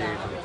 there.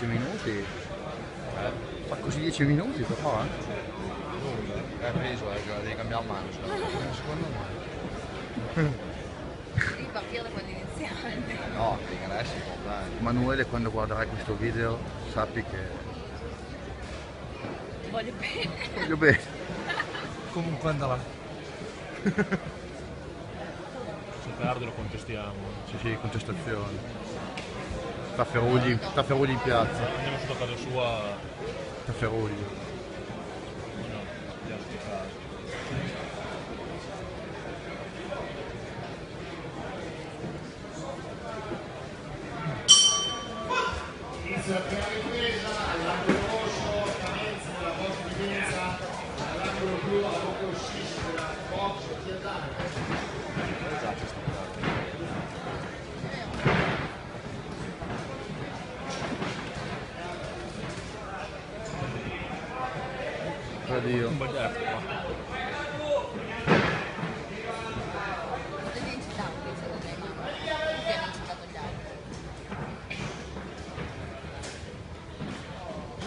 10 minuti. Sta così 10 minuti però, eh. È preso, eh, devi cambiare mano. Secondo me. Devi partire da quando iniziare. No, che ingressi. Emanuele quando guarderai questo video sappi che Ti voglio bene. voglio bene. Comunque andrà. Se perde lo contestiamo. Sì, sì, contestazioni. Tafferugli, tafferugli in piazza. Andiamo sotto casa sua. Tafferugli.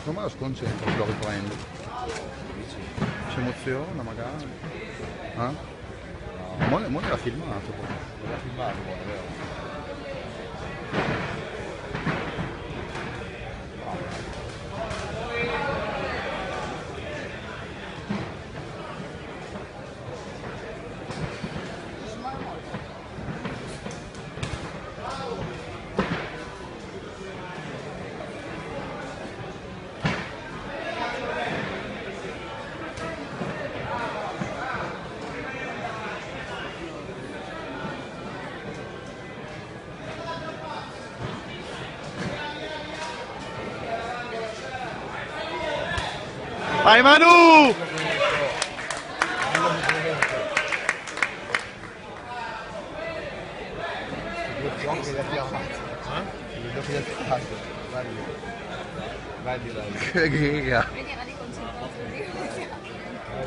Secondo me lo sconcentra lo riprende. Si emoziona magari. Eh? No. Mo, mo l'ha filmato poi. L'ho filmato, vero?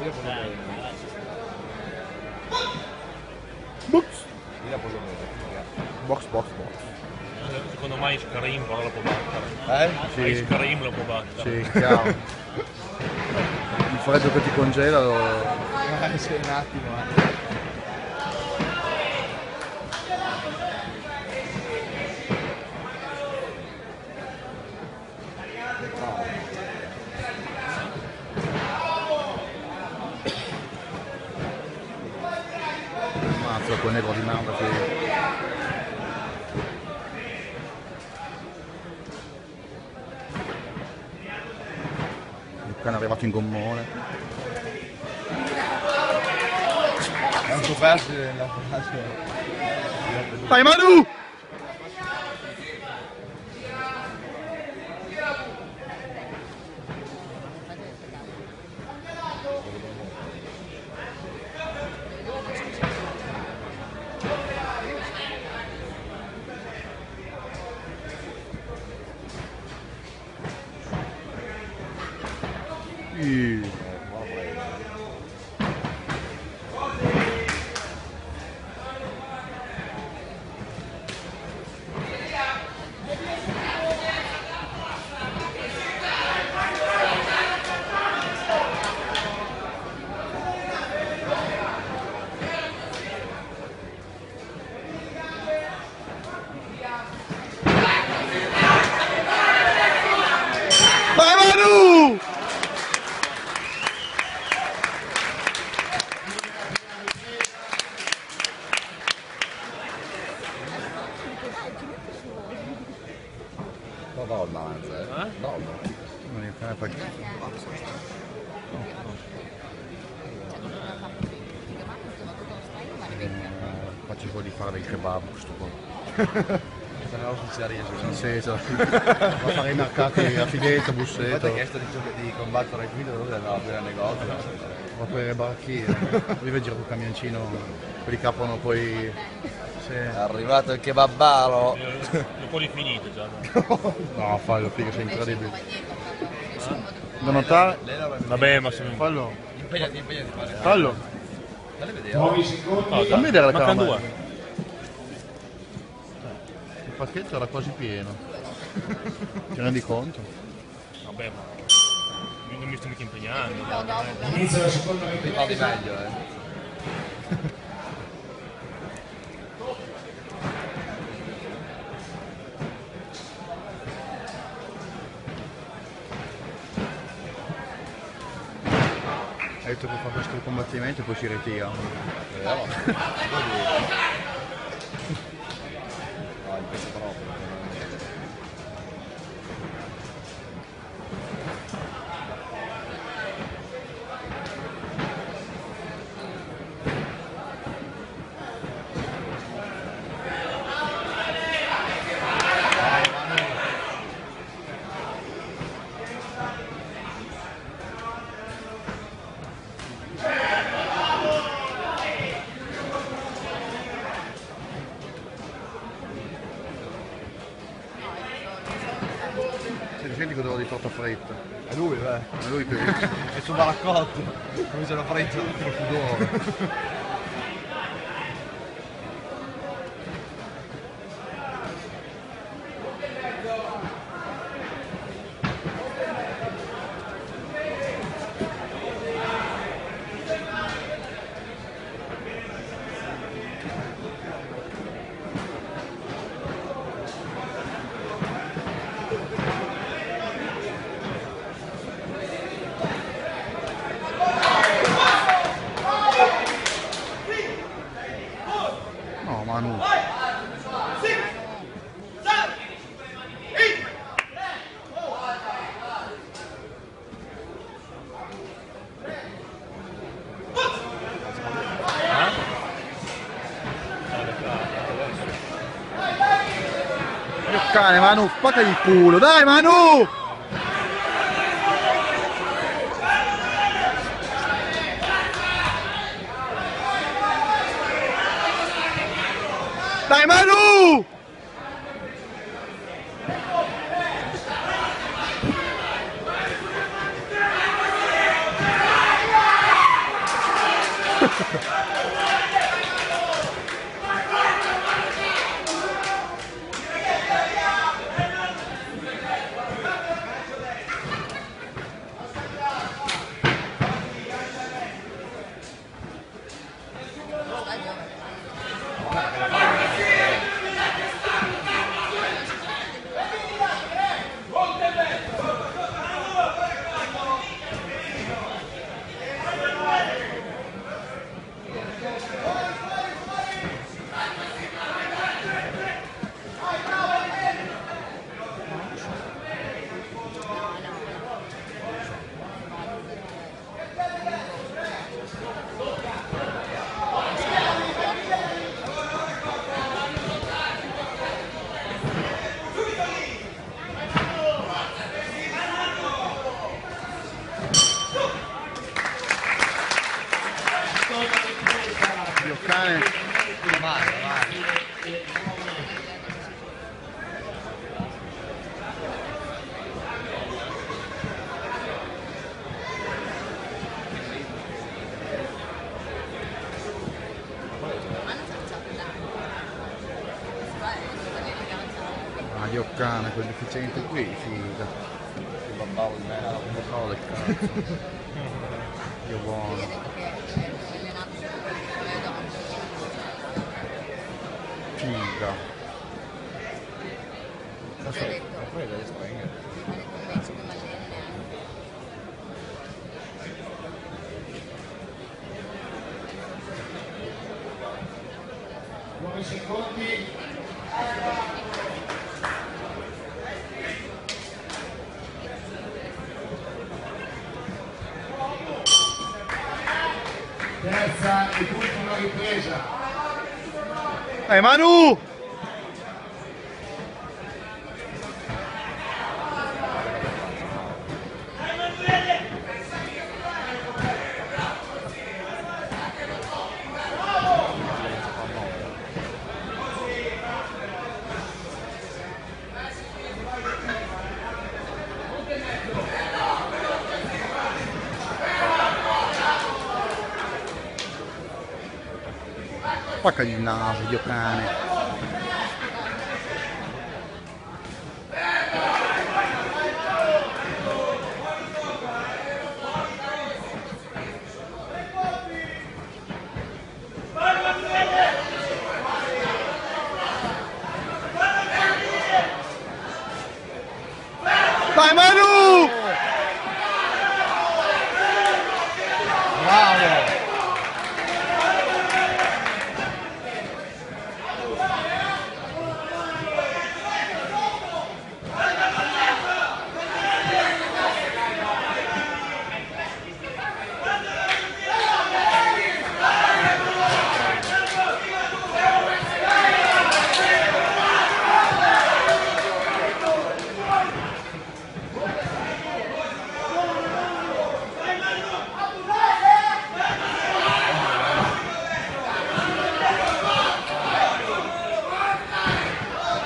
Io posso bene. Box. Io la posso bene. Box, box, box. Secondo me Ice Karim però lo può battere. Eh? Sì. Ice Karim lo può battere. Sì, chiaro. Freddo che ti congela lo... Eh, sì, un attimo. eh. Mazzo quel negro di merda che... È arrivato in gommone. È un superstite nella fase. Vai Manu! Yeah. Ciaria, Non senso. Va a fare i mercati a Infatti Busseto, ha chiesto di, di combattere il video dove andava a aprire il negozio. va a aprire baracchine. Vive giro col camioncino, quelli che aprono poi... Sì. È arrivato il kebabaro. Un po' di finito già. No, fallo, figa, sei incredibile. Da notare... Vabbè, ma se... Fallo, Impegnati, impegnati fallo. Dalle vedere. 9 secondi. No, Fammi vedere la camera. Pacchetto era quasi pieno. Ti rendi conto? Vabbè, ma... io Non mi sto mica impegnando. Inizia la seconda di ripresa. meglio, eh. Hai detto che fa questo combattimento e poi si ritira. Vediamo. No, il pezzo proprio. Se ti senti che devo di torta fritta. È lui, beh. Ma lui più È il suo baraccotto. Come ce l'ha fritto. sudore. No, Manu. Cane, Manu, spacca il culo, dai Manu! Dai Manu! Il babbavo di me. Non so del cazzo. Dio Io buono. ho detto che è allenato con le donne. Figa. Io ho detto, Poi delle strenghe. ha detto invece non allena neanche. Nuovi secondi. Partenza e l'ultima ripresa. Dai Manu! Spaccagli il naso, dio cane. Dai Manu! Bravo!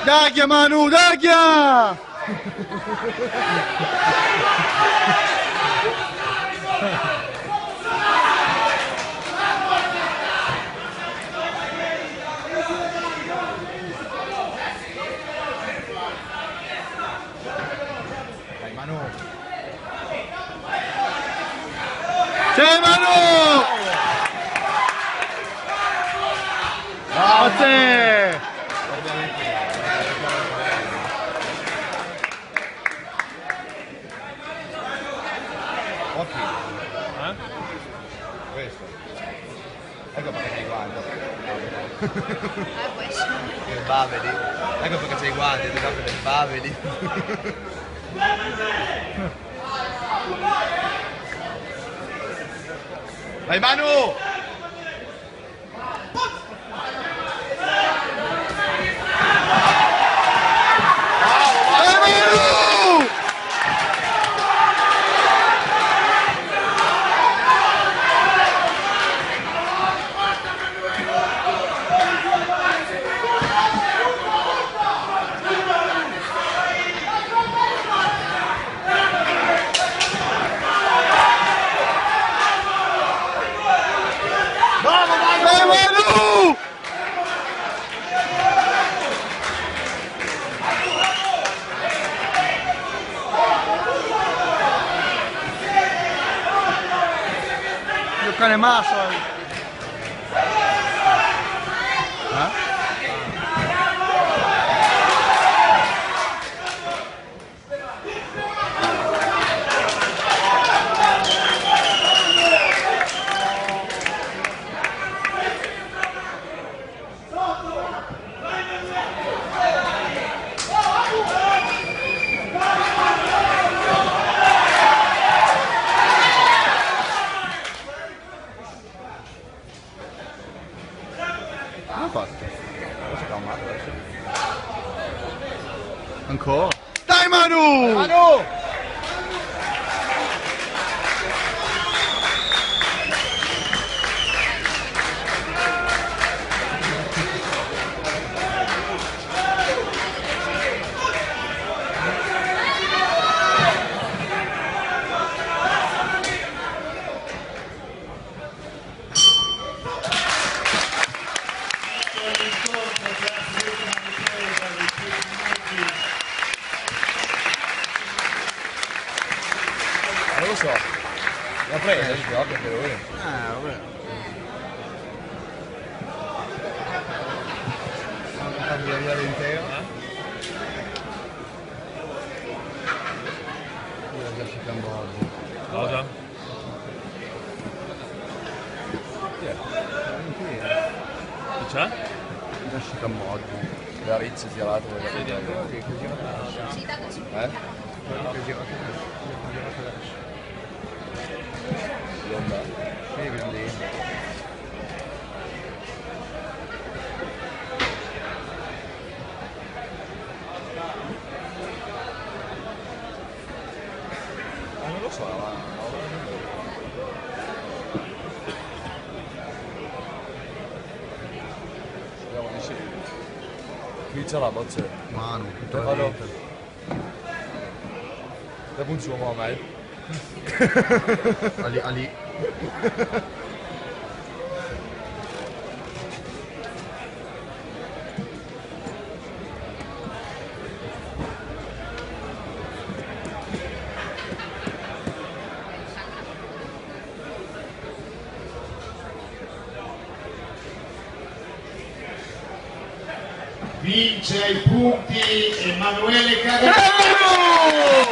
Daglia Manu, daglia! Dai Manu! C'è Manu! Grazie! Occhi, Eh? questo. Ecco perché c'hai i guanti. Eh, essere. Che baveli. Ecco perché c'hai i guanti, ti proprio dei baveli. Vai Manu! Dai Manu! Dai Manu! Io cane maso. Eh? Come hai fatto? Cosa calmato adesso? Ancora? Dai Manu! Manu! Non lo so. L'ha presa, il gioco anche lui. Ah, vabbè. Non cambia via l'intero. Io ho già cercando oggi. Cosa? Chi c'è? Già cercando oggi. La Rizzi si è lavato con Sì, tanto si Eh? Sì, quindi. Pizza alla bozza. Mano, te vado. Te funziona mai. Ali, ali. vince i punti Emanuele Cagliari.